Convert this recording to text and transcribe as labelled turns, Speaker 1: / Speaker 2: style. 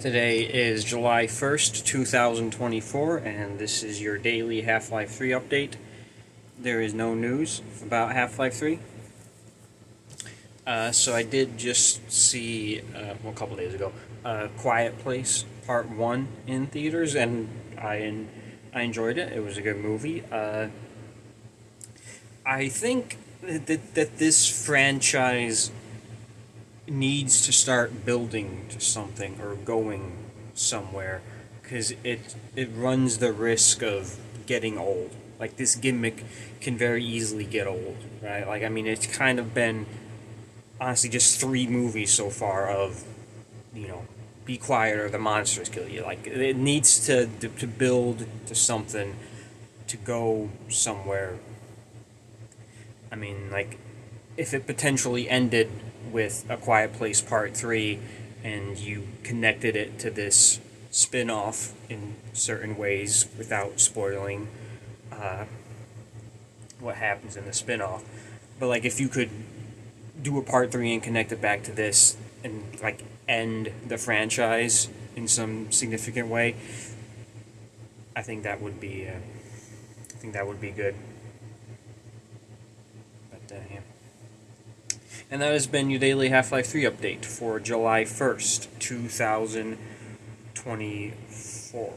Speaker 1: Today is July 1st, 2024, and this is your daily Half Life 3 update. There is no news about Half Life 3. Uh, so I did just see, uh, well, a couple days ago, uh, Quiet Place Part 1 in theaters, and I, I enjoyed it. It was a good movie. Uh, I think that, that this franchise needs to start building to something or going somewhere because it it runs the risk of getting old. Like this gimmick can very easily get old, right? Like I mean, it's kind of been honestly just three movies so far of you know, be quiet or the monsters kill you. Like it needs to to, to build to something to go somewhere. I mean, like if it potentially ended with A Quiet Place Part 3 and you connected it to this spin off in certain ways without spoiling uh, what happens in the spin off. But, like, if you could do a Part 3 and connect it back to this and, like, end the franchise in some significant way, I think that would be, uh, I think that would be good. But, uh, yeah. And that has been your daily Half Life 3 update for July 1st, 2024.